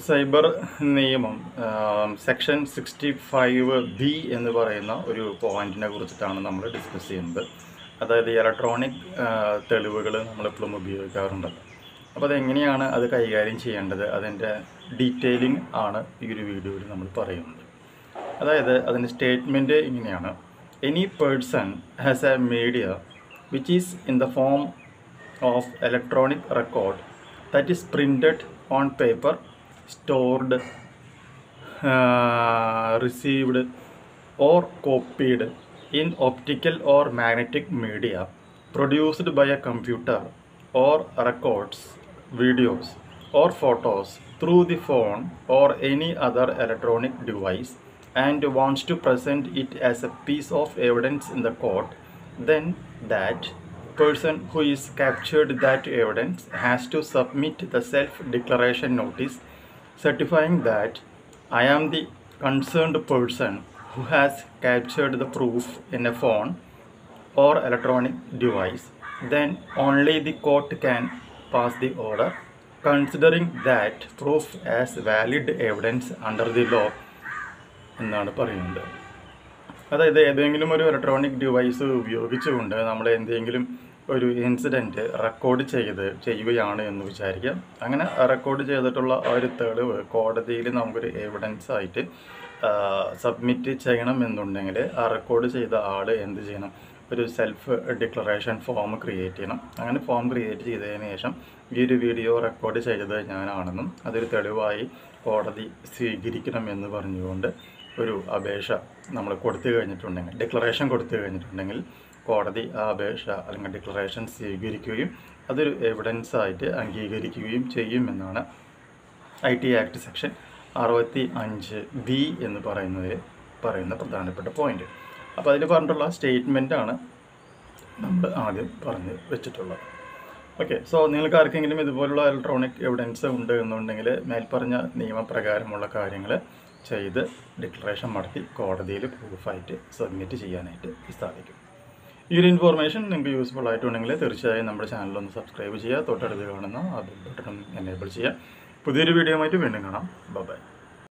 Cyber നിയമം section sixty five B എന്ന് പറയുന്ന ഒരു പോയിന്റിനെ കുറിച്ചിട്ടാണ് നമ്മൾ ഡിസ്കസ് ചെയ്യുന്നത്. അതായത് ഇലക്ട്രോണിക് തെളിവുകൾ നമ്മളെപ്പോഴും ഉപയോഗിക്കാറുണ്ടല്ലോ അപ്പോൾ അതെങ്ങനെയാണ് അത് കൈകാര്യം ചെയ്യേണ്ടത്? അതിന്റെ ഡീറ്റെയിലിംഗ് ആണ് ഈ ഒരു വീഡിയോയിൽ നമ്മൾ പറയുന്നത്. അതായത് അതിന്റെ സ്റ്റേറ്റ്മെന്റ് ഇങ്ങനെയാണ്. Any person has a media which is in the form of electronic record that is printed on paper stored, uh, received, or copied in optical or magnetic media produced by a computer or records videos or photos through the phone or any other electronic device and wants to present it as a piece of evidence in the court then that person who is captured that evidence has to submit the self declaration notice certifying that I am the concerned person who has captured the proof in a phone or electronic device, then only the court can pass the order, considering that proof as valid evidence under the law എന്നാണ് പറയുന്നത് അതായത് ഏതെങ്കിലും ഒരു electronic device ഉപയോഗിച്ചുകൊണ്ട് നമ്മൾ എന്തെങ്കിലും ഒരു incident record ചെയ്ത് ചെയ്യുകയാണ് എന്ന് വിചാരിക്കാം. അങ്ങനെ റെക്കോർഡ് ചെയ്തിട്ടുള്ള ഒരു തെളിവ് കോടതിയിൽ നമുക്കൊരു എവിഡൻസ് ആയിട്ട് സബ്മിറ്റ് ചെയ്യണം എന്നുണ്ടെങ്കിൽ ആ റെക്കോർഡ് ചെയ്ത ആൾ എന്ത് ചെയ്യണം? ഒരു സെൽഫ് ഡിക്ലറേഷൻ ഫോം ക്രിയേറ്റ് ചെയ്യണം. അങ്ങനെ ഫോം ക്രിയേറ്റ് ചെയ്തതിന് ശേഷം ഈ ഒരു വീഡിയോ റെക്കോർഡ് ചെയ്തത് ഞാനാണെന്നും അതൊരു തെളിവായി കോടതി സ്വീകരിക്കണം എന്ന് പറഞ്ഞുകൊണ്ട് ഒരു അപേക്ഷ നമ്മൾ കൊടുത്തു കഴിഞ്ഞിട്ടുണ്ടെങ്കിൽ ഡിക്ലറേഷൻ കൊടുത്തു കഴിഞ്ഞിട്ടുണ്ടെങ്കിൽ കോടതി ആ അപേക്ഷ അല്ലെങ്കിൽ ഡിക്ലറേഷൻ സ്വീകരിക്കുകയും അതൊരു എവിഡൻസ് ആയിട്ട് അംഗീകരിക്കുകയും ചെയ്യുമെന്നാണ് ഐ ടി ആക്ട് സെക്ഷൻ അറുപത്തി അഞ്ച് ബി എന്ന് പറയുന്നതിൽ പറയുന്ന പ്രധാനപ്പെട്ട പോയിന്റ് അപ്പോൾ അതിൽ പറഞ്ഞിട്ടുള്ള സ്റ്റേറ്റ്മെന്റാണ് നമ്മൾ ആദ്യം പറഞ്ഞ് വെച്ചിട്ടുള്ളത്. ഓക്കെ സോ നിങ്ങൾക്ക് ആർക്കെങ്കിലും ഇതുപോലുള്ള ഇലക്ട്രോണിക് എവിഡൻസ് ഉണ്ട് എന്നുണ്ടെങ്കിൽ മേൽപ്പറഞ്ഞ നിയമപ്രകാരമുള്ള കാര്യങ്ങൾ ചെയ്ത് ഡിക്ലറേഷൻ നടത്തി കോടതിയിൽ പ്രൂഫായിട്ട് സബ്മിറ്റ് ചെയ്യാനായിട്ട് സാധിക്കും. ഈ ഒരു ഇൻഫോർമേഷൻ നിങ്ങൾക്ക് യൂസ്ഫുൾ ആയിട്ടുണ്ടെങ്കിൽ തീർച്ചയായും നമ്മുടെ ചാനലൊന്ന് സബ്സ്ക്രൈബ് ചെയ്യുക. തൊട്ടടുത്ത് കാണുന്ന ആ ബെൽ ബട്ടൺ എനേബിൾ ചെയ്യുക. പുതിയൊരു വീഡിയോ ആയിട്ട് വീണ്ടും കാണാം. ബൈ